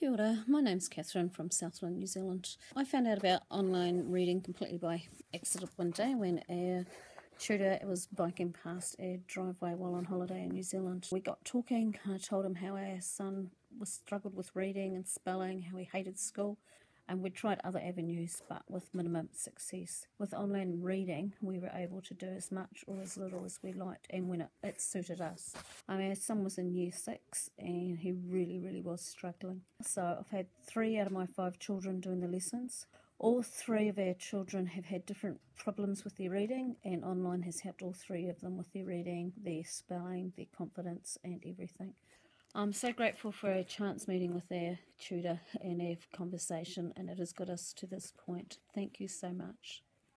Kia ora, my name's Catherine from Southland, New Zealand. I found out about online reading completely by accident one day when a tutor was biking past a driveway while on holiday in New Zealand. We got talking, I told him how our son was struggled with reading and spelling, how he hated school, and we tried other avenues but with minimum success. With online reading, we were able to do as much or as little as we liked and when it, it suited us. I mean, son was in year six and he really, really was struggling. So I've had three out of my five children doing the lessons. All three of our children have had different problems with their reading, and online has helped all three of them with their reading, their spelling, their confidence, and everything. I'm so grateful for a chance meeting with our tutor and our conversation, and it has got us to this point. Thank you so much.